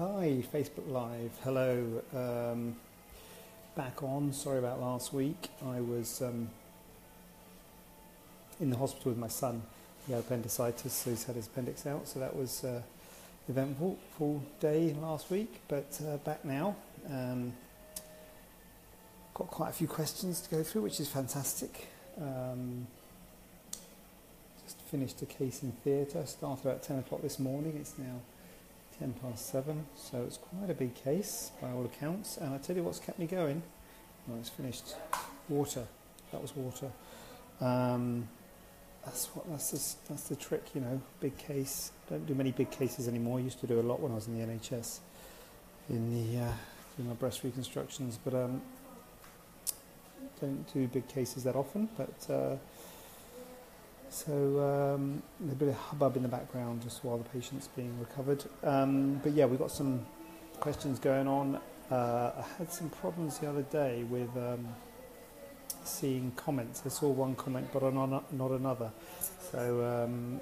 Hi, Facebook Live. Hello. Um, back on. Sorry about last week. I was um, in the hospital with my son. He had appendicitis, so he's had his appendix out. So that was uh, eventful full day last week, but uh, back now. Um, got quite a few questions to go through, which is fantastic. Um, just finished a case in theatre. Started at 10 o'clock this morning. It's now 10 past 7, so it's quite a big case by all accounts. And I tell you what's kept me going. Well, it's finished. Water. That was water. Um, that's what that's the, that's the trick, you know. Big case. Don't do many big cases anymore. I used to do a lot when I was in the NHS, in the uh, doing my breast reconstructions, but um, don't do big cases that often. But uh, so um, a bit of hubbub in the background just while the patient's being recovered. Um, but yeah, we've got some questions going on. Uh, I had some problems the other day with um, seeing comments. I saw one comment, but not, not another. So um,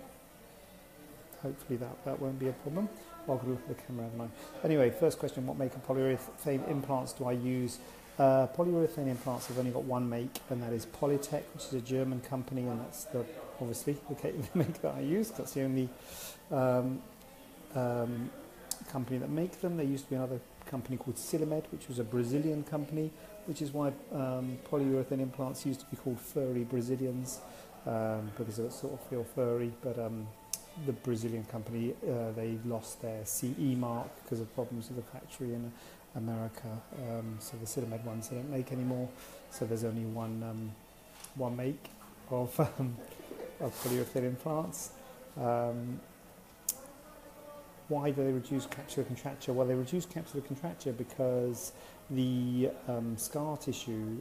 hopefully that, that won't be a problem. Well, I'll look at the camera, haven't I? Anyway, first question, what make of polyurethane implants do I use? Uh, polyurethane implants I've only got one make, and that is Polytech, which is a German company, and that's the obviously the make that I use. That's the only um, um, company that make them. There used to be another company called Silimed, which was a Brazilian company, which is why um, polyurethane implants used to be called furry Brazilians um, because it sort of feel furry. But um, the Brazilian company, uh, they lost their CE mark because of problems with the factory in America. Um, so the Silimed ones they don't make anymore. So there's only one one make of um, of polyurethane implants. Um, why do they reduce capsular contracture? Well, they reduce capsular contracture because the um, scar tissue,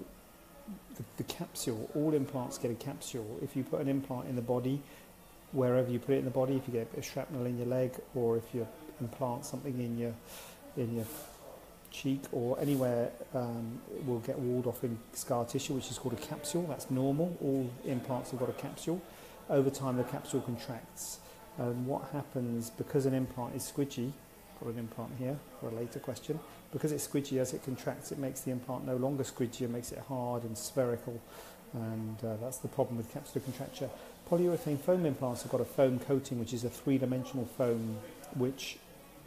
the, the capsule, all implants get a capsule. If you put an implant in the body, wherever you put it in the body, if you get a bit of shrapnel in your leg or if you implant something in your in your cheek or anywhere um, it will get walled off in scar tissue, which is called a capsule. That's normal. All implants have got a capsule. Over time, the capsule contracts. And what happens because an implant is squidgy, got an implant here for a later question, because it's squidgy as it contracts it makes the implant no longer squidgy and makes it hard and spherical. And uh, that's the problem with capsular contracture. Polyurethane foam implants have got a foam coating which is a three-dimensional foam which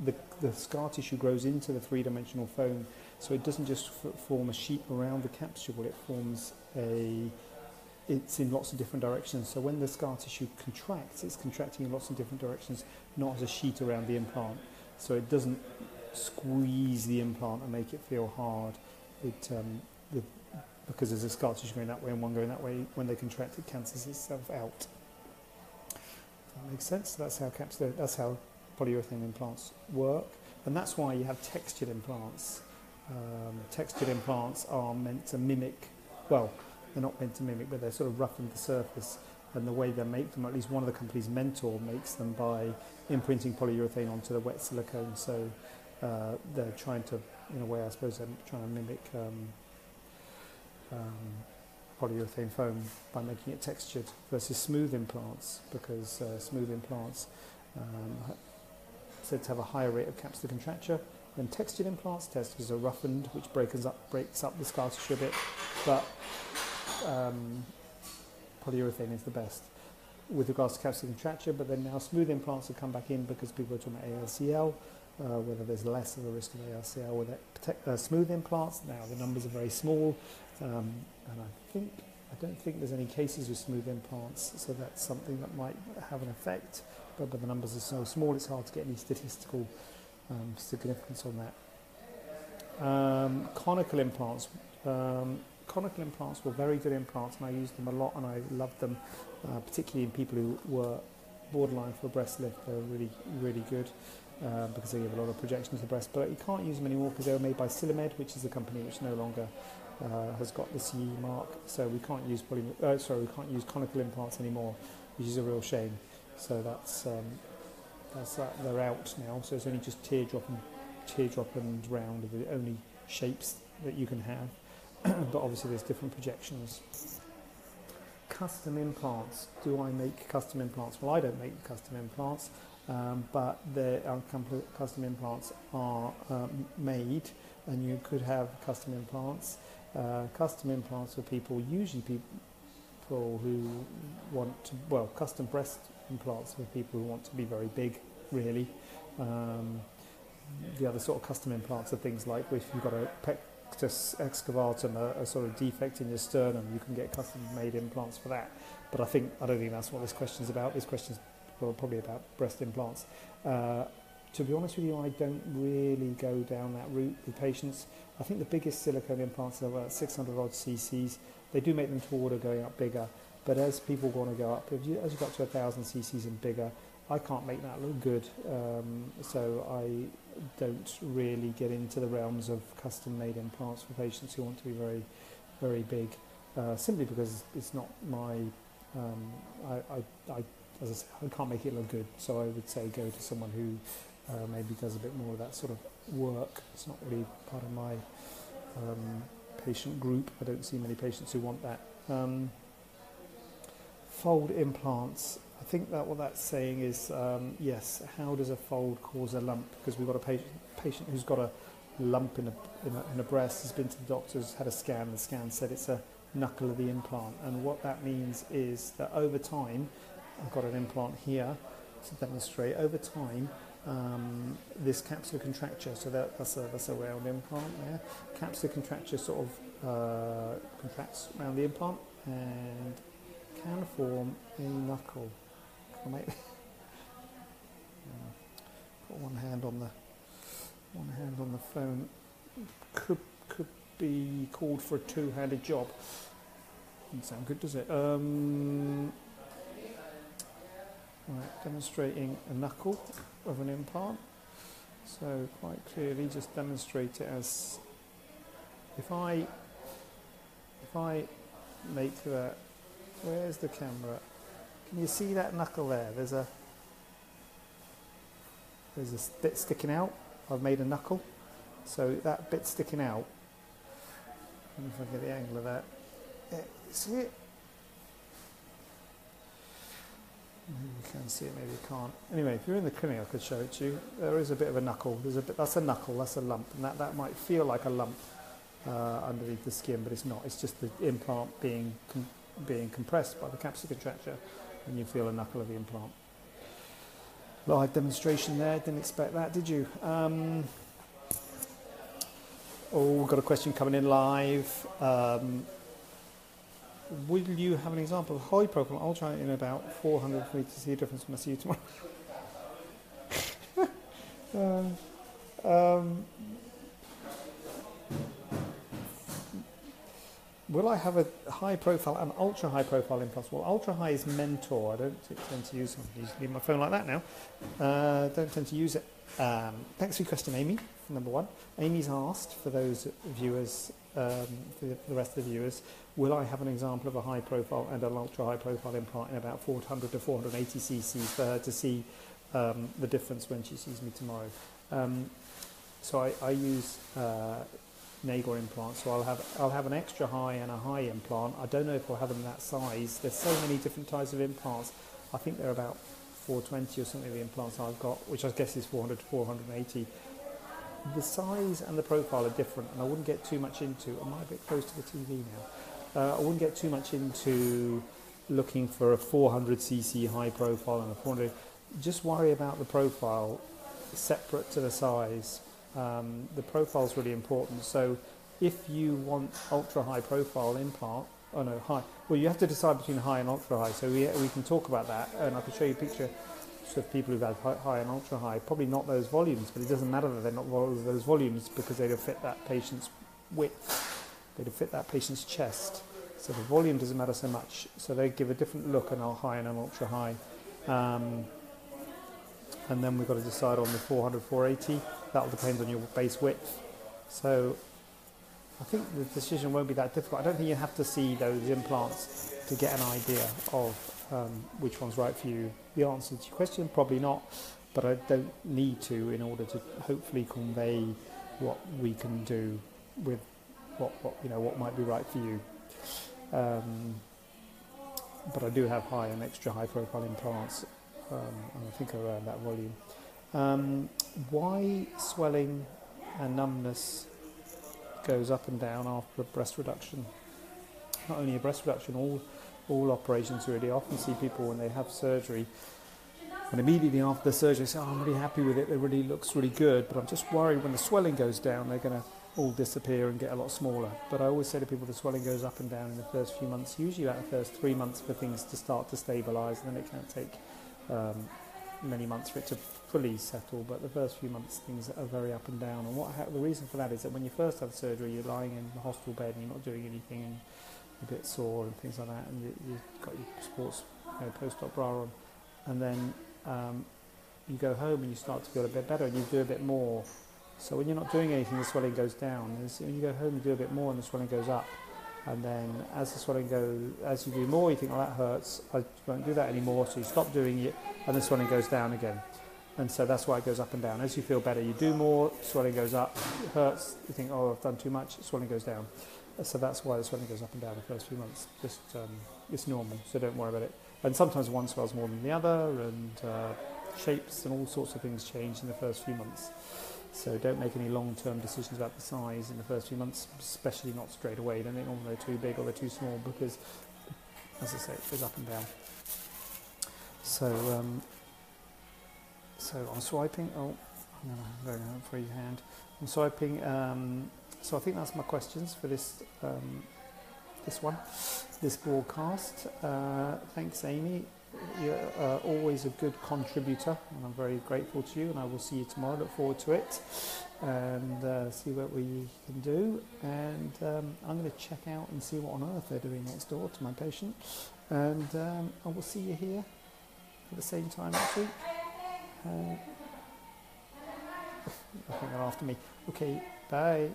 the, the scar tissue grows into the three-dimensional foam. So it doesn't just form a sheet around the capsule, it forms a it's in lots of different directions. So when the scar tissue contracts, it's contracting in lots of different directions, not as a sheet around the implant. So it doesn't squeeze the implant and make it feel hard. It, um, the, because there's a scar tissue going that way and one going that way, when they contract, it cancels itself out. That makes sense. That's how capsular, that's how polyurethane implants work, and that's why you have textured implants. Um, textured implants are meant to mimic, well, they're not meant to mimic, but they're sort of roughened the surface. And the way they make them, at least one of the companies, Mentor, makes them by imprinting polyurethane onto the wet silicone. So uh, they're trying to, in a way, I suppose, they're trying to mimic um, um, polyurethane foam by making it textured versus smooth implants, because uh, smooth implants um, said to have a higher rate of capsular contracture than textured implants. Textures are roughened, which breaks up, breaks up the scar tissue a bit, but um, polyurethane is the best with regards to capsular contracture, but then now smooth implants have come back in because people are talking about ALCL, uh, whether there's less of a risk of ALCL with it. Uh, smooth implants. Now the numbers are very small, um, and I think I don't think there's any cases with smooth implants, so that's something that might have an effect. But, but the numbers are so small, it's hard to get any statistical um, significance on that. Um, conical implants. Um, conical implants were very good implants and I used them a lot and I loved them, uh, particularly in people who were borderline for a breast lift. They were really, really good uh, because they give a lot of projection to the breast. But you can't use them anymore because they were made by Silimed, which is a company which no longer uh, has got the CE mark. So we can't use poly- uh, sorry, we can't use conical implants anymore, which is a real shame. So that's um, that's that. They're out now. So it's only just teardrop and teardrop and round are the only shapes that you can have. but obviously there's different projections. Custom implants. Do I make custom implants? Well, I don't make custom implants. um, but the custom implants are um, made, and you could have custom implants. Uh, custom implants for people, usually people who want to, well, custom breast implants for people who want to be very big, really. Um, the other sort of custom implants are things like if you've got a pectus excavatum, a, a sort of defect in your sternum, you can get custom made implants for that. But I think I don't think that's what this question is about. This question is probably about breast implants. Uh, to be honest with you, I don't really go down that route with patients. I think the biggest silicone implants are about 600 odd cc's. They do make them to order going up bigger, but as people want to go up, as you got to 1,000 cc's and bigger, I can't make that look good. Um, so I don't really get into the realms of custom-made implants for patients who want to be very, very big, uh, simply because it's not my. Um, I, I, I, as I say, I can't make it look good. So I would say go to someone who uh, maybe does a bit more of that sort of work. It's not really part of my um, patient group. I don't see many patients who want that. Um, fold implants. I think that what that's saying is um, yes. How does a fold cause a lump? Because we've got a patient, patient who's got a lump in a, in a, in a breast, has been to the doctors, had a scan. The scan said it's a knuckle of the implant, and what that means is that over time, I've got an implant here to demonstrate. Over time, um, this capsular contracture, so that, that's, a, that's a round implant there. Capsular contracture sort of uh, contracts around the implant and can form a knuckle. Make put one hand on the one hand on the phone. Could could be called for a two-handed job. Doesn't sound good, does it? Um, right, demonstrating a knuckle of an implant. So quite clearly, just demonstrate it as if I if I make that. Where's the camera? Can you see that knuckle there? There's a there's a bit sticking out. I've made a knuckle, so that bit sticking out. if I get the angle of that. Yeah, see it? Maybe you can see it, maybe you can't. Anyway, if you're in the clinic, I could show it to you. There is a bit of a knuckle. There's a bit. That's a knuckle. That's a lump, and that, that might feel like a lump uh, underneath the skin, but it's not. It's just the implant being being compressed by the capsular contracture, and you feel a knuckle of the implant. Live demonstration there. Didn't expect that, did you? Um, oh, got a question coming in live. Um, will you have an example of high profile? I'll try it in about 400 for me to see a difference when I see you tomorrow. uh, um, will I have a high profile and ultra high profile implant? Well, ultra high is Mentor. I don't tend to use usually my phone like that now. Uh, don't tend to use it. Um, thanks for your question, Amy. Number one, Amy's asked for those viewers, um, for the rest of the viewers, will I have an example of a high profile and an ultra high profile implant in about 400 to 480 cc's for her to see um, the difference when she sees me tomorrow? Um, so I, I use uh, Nagor implants, so I'll have I'll have an extra high and a high implant. I don't know if I'll have them that size. There's so many different types of implants. I think they're about 420 or something. The implants I've got, which I guess is 400 to 480 the size and the profile are different, and I wouldn't get too much into. Am I a bit close to the TV now? Uh, I wouldn't get too much into looking for a 400cc high profile and a 400. Just worry about the profile separate to the size. Um, the profile is really important. So if you want ultra high profile implant, oh no, high, well, you have to decide between high and ultra high. So we, we can talk about that, and I can show you a picture of people who've had high and ultra high. Probably not those volumes, but it doesn't matter that they're not those volumes because they don't fit that patient's width to fit that patient's chest. So the volume doesn't matter so much. So they give a different look on our high and an ultra high. Um, and then we've got to decide on the 400, 480. That will depend on your base width. So I think the decision won't be that difficult. I don't think you have to see those implants to get an idea of um, which one's right for you. The answer to your question, probably not, but I don't need to in order to hopefully convey what we can do with what, what you know what might be right for you. Um, but I do have high and extra high profile implants I think around that volume. Um, why swelling and numbness goes up and down after a breast reduction? Not only a breast reduction, all all operations really. I often see people when they have surgery, and immediately after the surgery, say, oh, "I'm really happy with it. It really looks really good." But I'm just worried when the swelling goes down, they're going to all disappear and get a lot smaller. But I always say to people, the swelling goes up and down in the first few months. Usually, about the first three months for things to start to stabilise, and then it can take um, many months for it to fully settle. But the first few months, things are very up and down. And what ha- the reason for that is that when you first have surgery, you're lying in the hospital bed and you're not doing anything. And a bit sore and things like that, and you, you've got your sports you know, post-op bra on, and then um, you go home and you start to feel a bit better, and you do a bit more. So when you're not doing anything, the swelling goes down. When you go home, you do a bit more, and the swelling goes up. And then as the swelling goes, as you do more, you think, oh, that hurts. I won't do that anymore. So you stop doing it, and the swelling goes down again. And so that's why it goes up and down. As you feel better, you do more, swelling goes up, it hurts. You think, oh, I've done too much, swelling goes down. So that's why the swelling goes up and down the first few months. Just um, it's normal, so don't worry about it. And sometimes one swells more than the other, and uh, shapes and all sorts of things change in the first few months. So don't make any long-term decisions about the size in the first few months, especially not straight away. Don't think, oh, they're too big or they're too small, because, as I say, it goes up and down. So, um, so I'm swiping. Oh, I'm going to free hand. I'm swiping. Um, so I think that's my questions for this um, this one, this broadcast. Uh, thanks, Amy. You're uh, always a good contributor, and I'm very grateful to you. And I will see you tomorrow. Look forward to it, and uh, see what we can do. And um, I'm going to check out and see what on earth they're doing next door to my patient. And um, I will see you here at the same time next week. Uh, I think they're after me. Okay, bye.